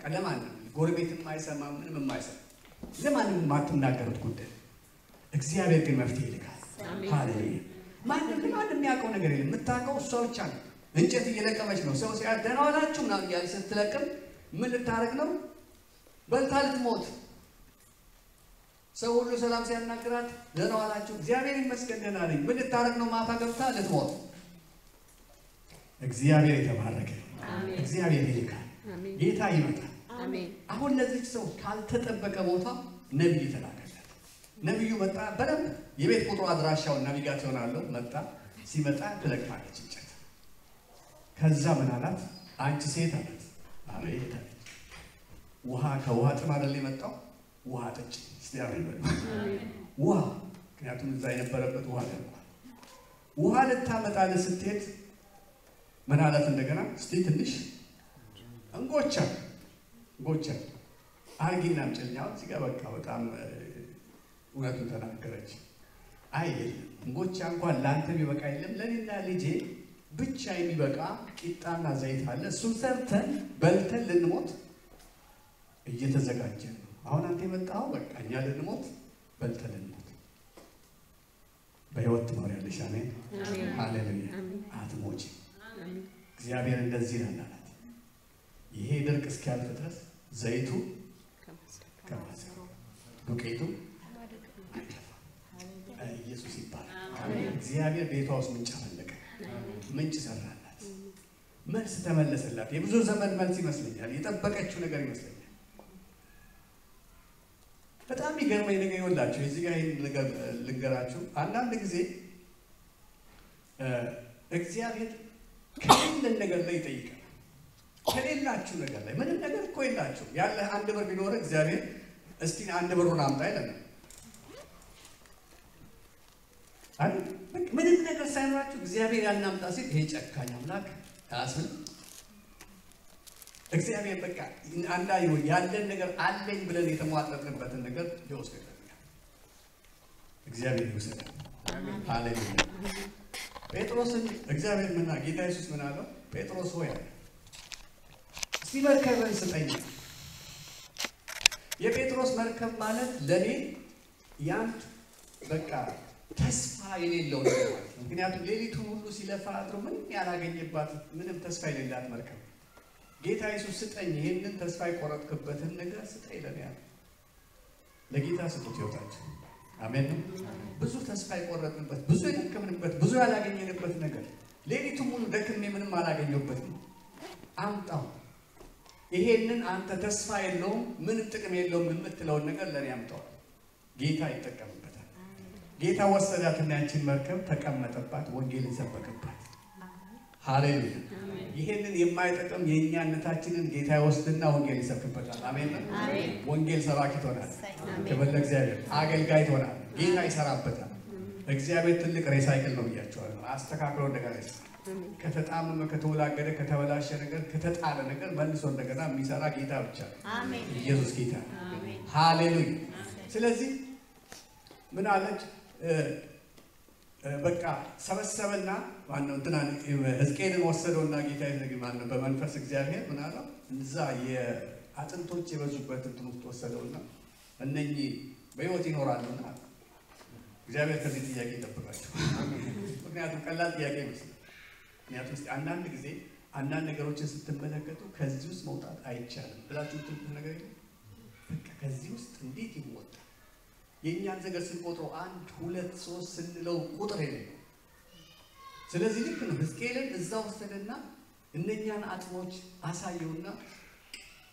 በቃ ለማንም ጎረቤት የማይሰማ ምንም የማይሰማ ለማንም የማትናገሩት ጉዳይ እግዚአብሔር ግን መፍትሄ ይልካል። ሃሌሉያ! ማንም ለማንም የሚያውቀው ነገር የለም። የምታውቀው እሷ ብቻ ነው። እንጨት እየለቀመች ነው። ሰው ሲያ ደህና ዋላችሁ ምናምን እያለ ስትለቅም ምን ልታረግ ነው? በልታ ልትሞት። ሰው ሁሉ ሰላም ሲያናግራት ደህና ዋላችሁ፣ እግዚአብሔር ይመስገን ደህና ነኝ። ምን ልታረግ ነው? ማታ ገብታ ልትሞት። እግዚአብሔር የተባረከ እግዚአብሔር ይልካል። ጌታ ይመጣል። አሁን ለዚች ሰው ካልተጠበቀ ቦታ ነቢይ ተላከለት። ነቢዩ መጣ። በደንብ የቤት ቁጥሩ አድራሻውን ናቪጋሲዮን አለው። መጣ። ሲመጣ ትለቅማለች እንጨት። ከዛ ምን አላት? አንቺ ሴት አላት። አቤት ውሃ ከውሃ ጥም አይደል የመጣው? ውሃ ጠጭ እስቲ ውሃ ምክንያቱም እዛ የነበረበት ውሃ ደርቋል። ውሃ ልታመጣልህ ስትሄድ ምን? እንደገና እስቲ ትንሽ እንጎቻ አርጊና አምጪልኝ። እዚህ ጋር በቃ በጣም እውነቱን ተናገረች። አይ የለም እንጎቻ እንኳን ለአንተ የሚበቃ የለም ለእኔና ልጄ ብቻ የሚበቃ ቂጣና ዘይት አለ። እሱን ሰርተን በልተን ልንሞት እየተዘጋጀን ነው። አሁን አንተ የመጣኸው በቃ እኛ ልንሞት በልተን ልንሞት። በሕይወት ትኖሪያለሽ። አሜን አሜን። ሃሌሉያ። አሜን። እግዚአብሔር እንደዚህ ይላል አላት። ይሄ ድርቅ እስኪያልፍ ድረስ ዘይቱ ዱቄቱ ኢየሱስ ይባላል። እግዚአብሔር ቤቷ ውስጥ ምንጭ አፈለቀ፣ ምንጭ ሰራላት፣ መልስ ተመለሰላት። የብዙ ዘመን መልስ ይመስለኛል፣ የጠበቀችው ነገር ይመስለኛል። በጣም የሚገርመኝ ነገር ይኸውላችሁ፣ የዚህ ጋር ይህን ልንገራችሁ። አንዳንድ ጊዜ እግዚአብሔር ከሌለን ነገር ላይ ይጠይቃል። ከሌላችሁ ነገር ላይ ምንም ነገር እኮ የላችሁ ያለ አንድ ብር ቢኖር እግዚአብሔር እስቲ አንድ ብሩን አምጣ? በቃ ምንም ነገር ሳይኖራችሁ እግዚአብሔር ያን አምጣ ሲል ይሄ ጨካኝ አምላክ አያስብልም። እግዚአብሔር በቃ አንዳ ያለን ነገር አለኝ ብለን የተሟጠጥንበትን ነገር ሊወስድ ይፈልጋል። እግዚአብሔር ይውሰዳል። ሃሌሉያ። ጴጥሮስን እግዚአብሔር ምና ጌታ ኢየሱስ ምን አለው? ጴጥሮስ ሆይ አለ እስቲ መርከብን ስጠኝ። የጴጥሮስ መርከብ ማለት ለእኔ ያንድ በቃ ተስፋ የሌለው ነገር ማለት ምክንያቱም ሌሊቱን ሁሉ ሲለፋ አድሮ ምንም ያላገኘባት ምንም ተስፋ የሌላት መርከብ። ጌታ ኢየሱስ ስጠኝ፣ ይሄንን ተስፋ የቆረጥክበትን ነገር ስጠኝ ለኔ ያለ ለጌታ ስጡት ሕይወታችን። አሜን። ብዙ ተስፋ የቆረጥንበት ብዙ የደከምንበት ብዙ ያላገኘንበት ነገር ሌሊቱን ሙሉ ደክሜ ምንም አላገኘሁበትም። አምጣው ይሄንን አንተ ተስፋ የለውም ምንም ጥቅም የለውም የምትለውን ነገር ለእኔ አምጣው። ጌታ ይጠቀምበታል። ጌታ ወሰዳትና ያችን መርከብ ተቀመጠባት፣ ወንጌልን ሰበከባት። ሃሌሉያ። ይሄንን የማይጠቅም የእኛነታችንን ጌታ ይወስድና ወንጌል ይሰብክበታል። አሜን ወንጌል ሰባኪ ትሆናል። ክብር ለእግዚአብሔር። አገልጋይ ትሆናል። ጌታ ይሰራበታል። እግዚአብሔር ትልቅ ሬሳይክል ነው ብያቸዋለሁ። አስተካክሎ እንደገና ይሰራል። ከተጣመመ፣ ከተወላገደ፣ ከተበላሸ ነገር፣ ከተጣለ ነገር መልሶ እንደገና የሚሰራ ጌታ ብቻ ኢየሱስ ጌታ ሃሌሉያ። ስለዚህ ምን አለች? በቃ ሰበሰበና ማነው እንትና ሕዝቅኤልን ወሰደውና ጌታ ይዘግ ማነው በመንፈስ እግዚአብሔር ምን አለው? እዛ የአጥንቶች የበዙበት እንትን ውስጥ ወሰደውና እነኚህ በሕይወት ይኖራሉና እግዚአብሔር ከዚህ ጥያቄ ይጠብቃቸው። ምክንያቱም ቀላል ጥያቄ ይመስላል። ምክንያቱም እስኪ አንዳንድ ጊዜ አንዳንድ ነገሮችን ስትመለከቱ ከዚህ ውስጥ መውጣት አይቻልም ብላችሁ የምትሉት ነገር የለም? በቃ ከዚህ ውስጥ እንዴት ይወጣል? የእኛን ነገር ስንቆጥረው አንድ ሁለት ሶስት ስንለው ቁጥር የለም። ስለዚህ ልክ ነው። ሕዝቅኤልን እዛ ወሰደና እነኛን አጥሞች አሳየውና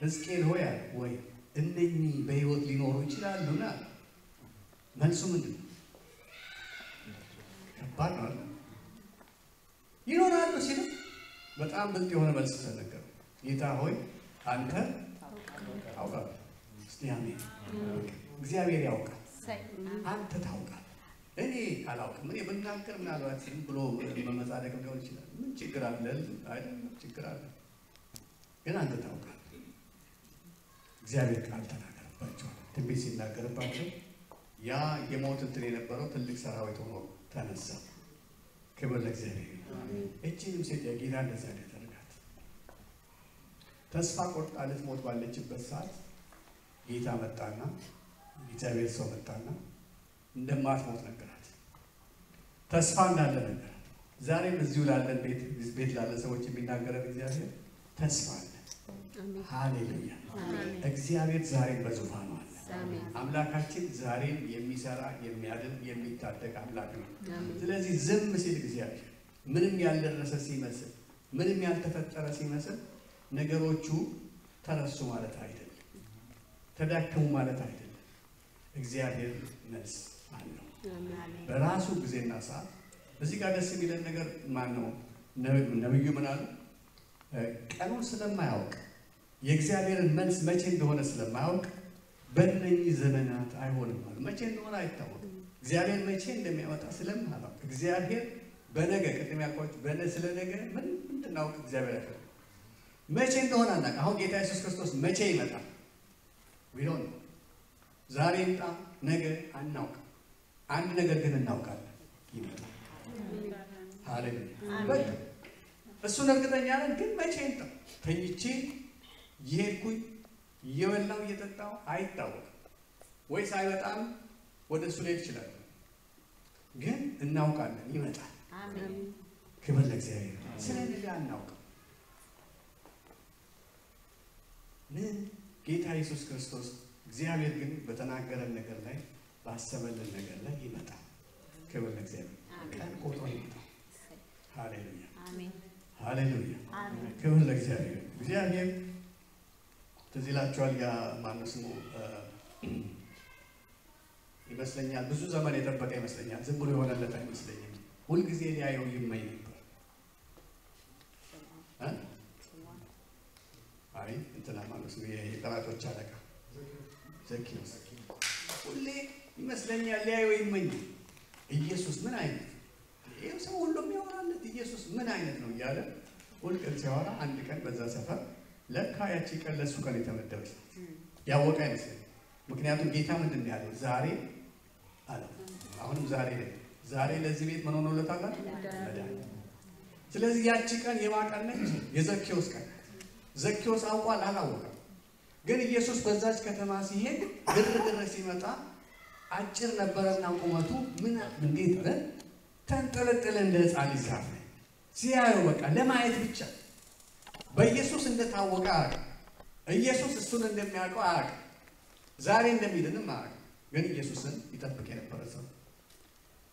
ሕዝቅኤል ሆይ ወይ እነኚህ በሕይወት ሊኖሩ ይችላሉና መልሱ ምንድን ነው? ከባድ ነው? ይኖራሉ ሲሉ በጣም ብልጥ የሆነ መልስ ተነገሩ። ጌታ ሆይ አንተ ታውቃለህ። እስቲ አሜን። እግዚአብሔር ያውቃል፣ አንተ ታውቃለህ። እኔ አላውቅም። እኔ ብናገር ምናልባት ዝም ብሎ መመጻደቅም ሊሆን ይችላል። ምን ችግር አለ? አይደለም ችግር አለ፣ ግን አንተ ታውቃለህ። እግዚአብሔር ቃል ተናገረባቸዋል። ትንቢት ሲናገርባቸው ያ የሞት እንትን የነበረው ትልቅ ሰራዊት ሆኖ ተነሳ። ክብር ለእግዚአብሔር እቺንም ሴት የጌታ እንደዛ ያደረጋት ተስፋ ቆርጣ ልትሞት ባለችበት ሰዓት ጌታ መጣና እግዚአብሔር ሰው መጣና እንደማትሞት ነገራት። ተስፋ እንዳለ ነገራት። ዛሬም እዚሁ ላለን ቤት ቤት ላለ ሰዎች የሚናገረን እግዚአብሔር ተስፋ አለ። ሃሌሉያ! እግዚአብሔር ዛሬም በዙፋኑ አለ። አምላካችን ዛሬም የሚሰራ የሚያድን የሚታደግ አምላክ ነው። ስለዚህ ዝም ሲል እግዚአብሔር ምንም ያልደረሰ ሲመስል ምንም ያልተፈጠረ ሲመስል ነገሮቹ ተረሱ ማለት አይደለም፣ ተዳከሙ ማለት አይደለም። እግዚአብሔር መልስ አለው በራሱ ጊዜና ሰዓት። እዚህ ጋር ደስ የሚለን ነገር ማን ነው? ነብዩ ምን አሉ? ቀኑን ስለማያውቅ የእግዚአብሔርን መልስ መቼ እንደሆነ ስለማያውቅ በእነኚህ ዘመናት አይሆንም አሉ። መቼ እንደሆነ አይታወቅም። እግዚአብሔር መቼ እንደሚያመጣ ስለማያውቅ እግዚአብሔር በነገ ቅድም ያልኳችሁ በነ ስለ ነገ ምን እንድናውቅ እግዚአብሔር ያቀርብ መቼ እንደሆነ አናውቅ። አሁን ጌታ ኢየሱስ ክርስቶስ መቼ ይመጣል? ዊዶን ዛሬ ይምጣ ነገ አናውቅም። አንድ ነገር ግን እናውቃለን፣ ይመጣል። ሃሌሉያ እሱን እርግጠኛ ነን። ግን መቼ ይምጣ? ተኝቼ እየሄድኩኝ እየበላው እየጠጣው አይታወቅም። ወይስ አይመጣም? ወደ እሱ ሊሄድ ይችላል። ግን እናውቃለን፣ ይመጣል። ክብር ለእግዚአብሔር። ስለ አናውቅም። ምን ጌታ ኢየሱስ ክርስቶስ እግዚአብሔር ግን በተናገረን ነገር ላይ ባሰበልን ነገር ላይ ይመጣል። ክብር ለእግዚአብሔር። ቀን ቆጥሮ ይመጣል። ሃሌሉያ ሃሌሉያ። ክብር ለእግዚአብሔር። እግዚአብሔር ትዝ ይላችኋል። ያ ማነው ስሙ ይመስለኛል ብዙ ዘመን የጠበቀ ይመስለኛል። ዝም ብሎ የሆነለት አይመስለኝም። ሁልጊዜ ሊያየው ይመኝ ነበር። አይ እንትና ማነው ስሙ የቀራጮች አለቃ ዘኪዮስ ሁሌ ይመስለኛል ሊያየው ይመኝ። ኢየሱስ ምን አይነት ይህ ሰው ሁሉ የሚያወራለት ኢየሱስ ምን አይነት ነው እያለ ሁልቀን ሲያወራ አንድ ቀን በዛ ሰፈር ለካ ያቺ ቀን ለእሱ ቀን የተመደበች ያወቀ አይመስለኝም። ምክንያቱም ጌታ ምንድን ነው ያለው? ዛሬ አለ አሁንም ዛሬ ዛሬ ለዚህ ቤት ምን ሆኖለታል? ስለዚህ ያቺ ቀን ነች? የዘኪዎስ ቀን። ዘኪዎስ አውቋል አላወቀም? ግን ኢየሱስ በዛች ከተማ ሲሄድ ግርግር ሲመጣ አጭር ነበረና ቁመቱ ምን እንዴት ተንጠለጠለ እንደ ልጅ ዛፍ ሲያየው በቃ ለማየት ብቻ በኢየሱስ እንደታወቀ አያውቅም። ኢየሱስ እሱን እንደሚያውቀው አያውቅም። ዛሬ እንደሚድንም አያውቅም። ግን ኢየሱስን ይጠብቅ የነበረ ሰው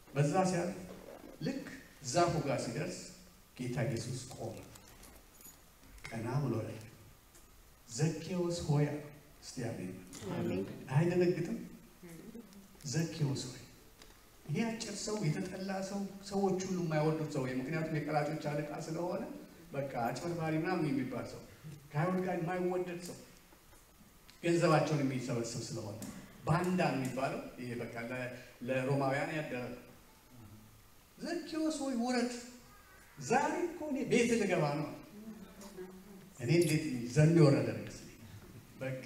በዛ ሲያልፍ ልክ ዛፉ ጋር ሲደርስ ጌታ ኢየሱስ ቆመ። ቀና ብሎ ላይ ዘኬዎስ ሆይ እስቲ አሜን። አይደነግጥም? ዘኬዎስ ሆይ ይህ አጭር ሰው የተጠላ ሰው ሰዎች ሁሉ የማይወዱት ሰው ምክንያቱም የቀራጮች አለቃ ስለሆነ በቃ አጭበርባሪ ምናምን የሚባል ሰው ከአይሁድ ጋር የማይወደድ ሰው ገንዘባቸውን የሚሰበስብ ስለሆነ ባንዳ የሚባለው። ይሄ በቃ ለሮማውያን ያደረ ዘኬዎስ ሆይ ውረድ፣ ዛሬ እኮ እኔ ቤት ልገባ ነው። እኔ እንዴት ዘንድ የወረደ መስለኝ። በቃ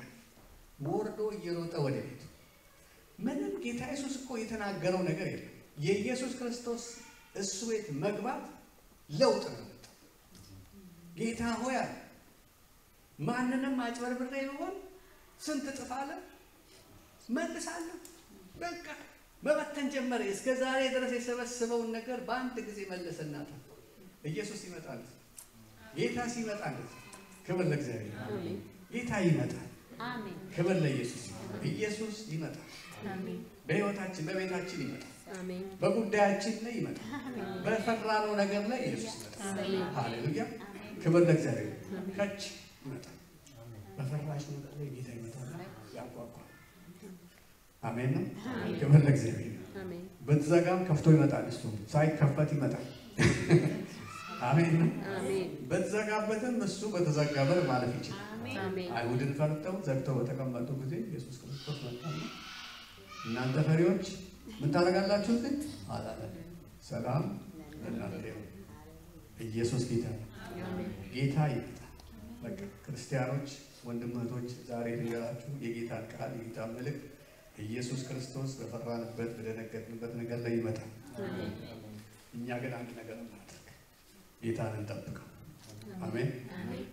ወርዶ እየሮጠ ወደ ቤቱ ምንም ጌታ ኢየሱስ እኮ የተናገረው ነገር የለም። የኢየሱስ ክርስቶስ እሱ ቤት መግባት ለውጥ ነው። ጌታ ሆይ አለ ማንንም አጭበርብሬ ቢሆን ስንት እጥፍ አለ መልሳለሁ። በቃ መበተን ጀመረ። እስከ ዛሬ ድረስ የሰበሰበውን ነገር በአንድ ጊዜ መለሰና ኢየሱስ ይመጣል። ጌታ ሲመጣ ክብር ለእግዚአብሔር። ጌታ ይመጣል። ክብር ለኢየሱስ። ኢየሱስ ይመጣል። በሕይወታችን በቤታችን ይመጣል። በጉዳያችን ላይ ይመጣል። በፈራነው ነገር ላይ ኢየሱስ ይመጣል። ሃሌሉያ ክብር ለእግዚአብሔር። ከች ይመጣል። በፈራሽ ነገር ላይ ጌታ ይመጣል፣ ያንኳኳል። አሜን ነው። ክብር ለእግዚአብሔር። በተዘጋም ከፍቶ ይመጣል። እሱ ሳይከፈት ይመጣል። አሜን ነው። በተዘጋበትም እሱ በተዘጋ በር ማለፍ ይችላል። አይሁድን ፈርተው ዘግተው በተቀመጡ ጊዜ ኢየሱስ ክርስቶስ መጣና እናንተ ፈሪዎች ምን ታደርጋላችሁ? ግን አላለ ሰላም ለእናንተ ይሁን። ኢየሱስ ጌታ ነው። ጌታ ይመጣል። በቃ ክርስቲያኖች፣ ወንድም ዛሬ ልንገራችሁ የጌታን ቃል የጌታን መልእክት ኢየሱስ ክርስቶስ በፈራንበት በደነገጥንበት ነገር ላይ ይመጣል። እኛ ግን አንድ ነገር እናድርግ፣ ጌታን እንጠብቀው። አሜን።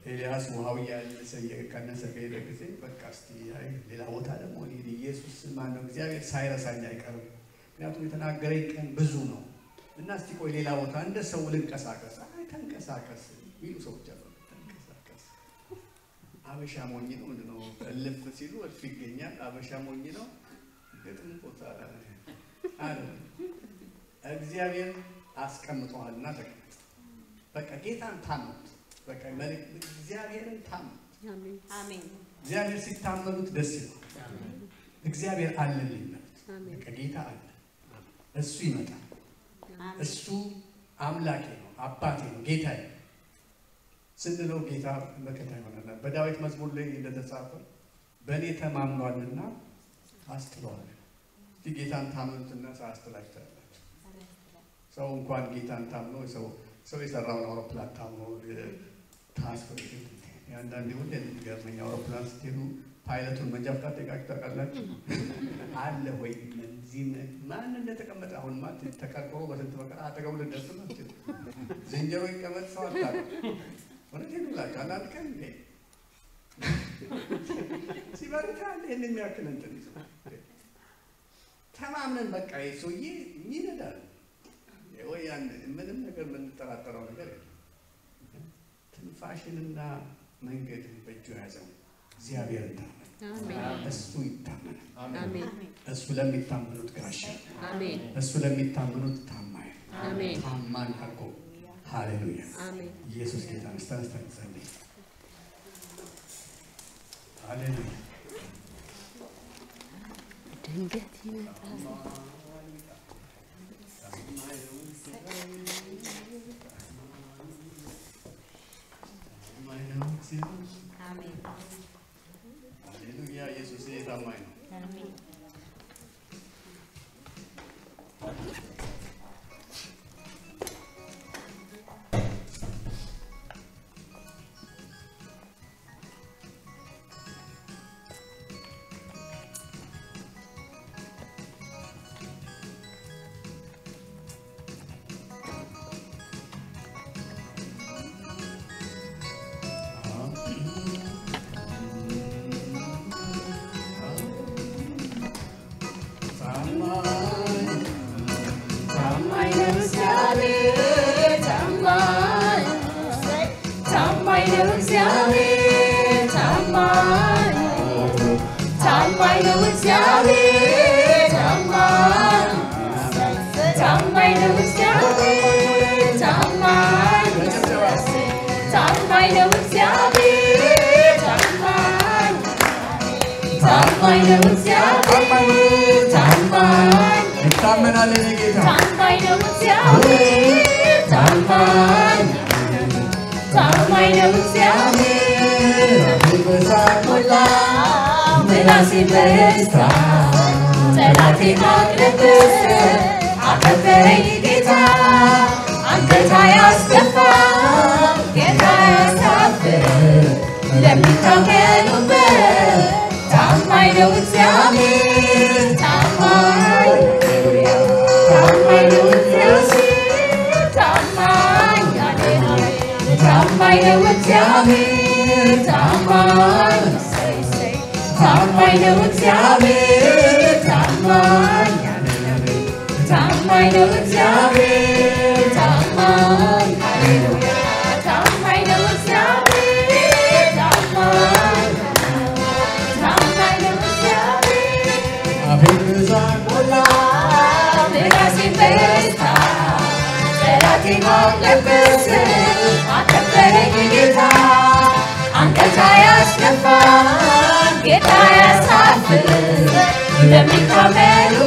ኤልያስ ውሃው እያነሰ እየቀነሰ በሄደ ጊዜ በቃ እስቲ ሌላ ቦታ ደግሞ ኢየሱስ ማነው እግዚአብሔር ሳይረሳኝ አይቀርም፣ ምክንያቱም የተናገረኝ ቀን ብዙ ነው እና እስቲ ቆይ ሌላ ቦታ እንደ ሰው ልንቀሳቀስ። ተንቀሳቀስ ሚሉ ሰዎች አሉ። ተንቀሳቀስ አበሻ ሞኝ ነው ምንድን ነው? እልፍ ሲሉ እልፍ ይገኛል። አበሻ ሞኝ ነው ግጥም ቦታ አለ እግዚአብሔር አስቀምጠዋልና ተቀመጥ። በቃ ጌታን ታመኑት። በቃ መልክ- እግዚአብሔርን ታመኑት። አሜን እግዚአብሔር ሲታመኑት ደስ ይላል። እግዚአብሔር አለልኝ በቃ ጌታ አለ፣ እሱ ይመጣል። እሱ አምላኬ ነው፣ አባቴ ነው፣ ጌታዬ ነው ስንለው ጌታ መከታ ይሆናል። በዳዊት መዝሙር ላይ እንደተጻፈ በእኔ ተማምኗልና አስጥሏል። እስቲ ጌታን ታመኑትና ሳያስጥላችሁ ታያላችሁ። ሰው እንኳን ጌታን ታምኖ ሰው ሰው የሰራውን አውሮፕላን ታምኖ ታስፈል አንዳንዴ ሁሌ የሚገርመኝ አውሮፕላን ስትሄዱ ፓይለቱን መንጃ ጠይቃችሁ ታውቃላችሁ? አለ ወይ እዚህ ማን እንደተቀመጠ አሁን ማ ተቀርቅሮ በስንት መከራ አጠገቡ ልደርስ ዝንጀሮ ይቀመጥ ሰው አታ እውነቴን እላችሁ አንዳንድ ቀን እንዴ ሲበርታ ይህን የሚያክል እንትን ይዞ ተማምነን በቃ ሰውዬ ይነዳል ወይ ያን ምንም ነገር የምንጠራጠረው ነገር የለም። ትንፋሽንና መንገድን በእጁ የያዘው እግዚአብሔር ታመን፣ እሱ ይታመናል። እሱ ለሚታመኑት ጋሻ፣ እሱ ለሚታመኑት ታማኝ ታማኝ አድርጎ ሃሌሉያ አሜን ኢየሱስ ጌታ ነው። ተነስተን እንጸልይ። ሃሌሉያ ድንገት ይመጣል አሜን ሃሌሉያ ኢየሱስ ታማኝ ነው። አሜን ታማኝ ታማኝ ነው እግዚአብሔር ታማኝ ታማኝ ነው እግዚአብሔር ታማኝ ታማኝ ነው እግዚአብሔር ታማኝ ነው እግዚአብሔር ታማኝ ታማኝ ነው እግዚአብሔር ታማኝ ታማኝ ነው እግዚአብሔር አንገት አያስደፋ ጌታ ያሳፍር ለሚታመኑበት